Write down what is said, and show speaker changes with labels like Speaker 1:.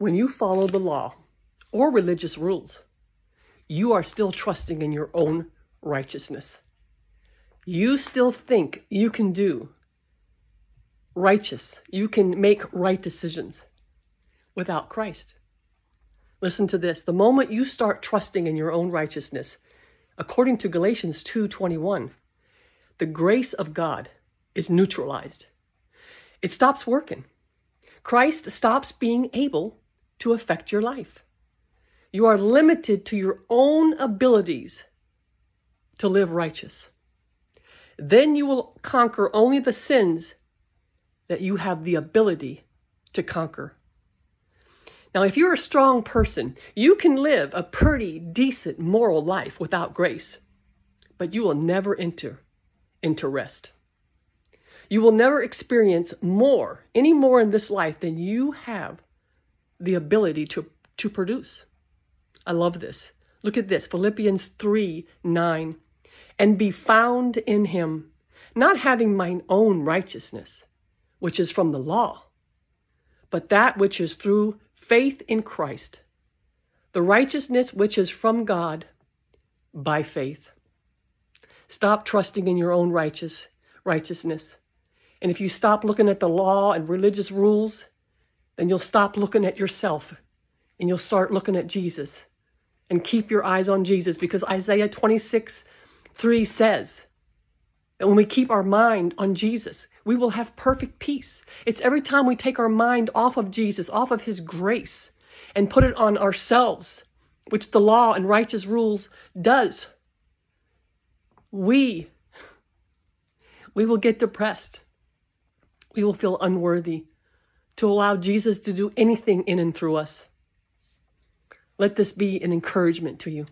Speaker 1: when you follow the law or religious rules, you are still trusting in your own righteousness. You still think you can do righteous, you can make right decisions without Christ. Listen to this. The moment you start trusting in your own righteousness, according to Galatians 2:21, the grace of God is neutralized. It stops working. Christ stops being able to affect your life. You are limited to your own abilities to live righteous. Then you will conquer only the sins that you have the ability to conquer. Now, if you're a strong person, you can live a pretty decent moral life without grace, but you will never enter into rest. You will never experience more, any more in this life than you have the ability to, to produce. I love this. Look at this Philippians 3 9. And be found in him, not having mine own righteousness, which is from the law, but that which is through faith in Christ, the righteousness which is from God by faith. Stop trusting in your own righteous righteousness. And if you stop looking at the law and religious rules, then you'll stop looking at yourself and you'll start looking at Jesus. And keep your eyes on Jesus because Isaiah 26, 3 says that when we keep our mind on Jesus, we will have perfect peace. It's every time we take our mind off of Jesus, off of his grace, and put it on ourselves, which the law and righteous rules does. We, we will get depressed. We will feel unworthy to allow Jesus to do anything in and through us. Let this be an encouragement to you.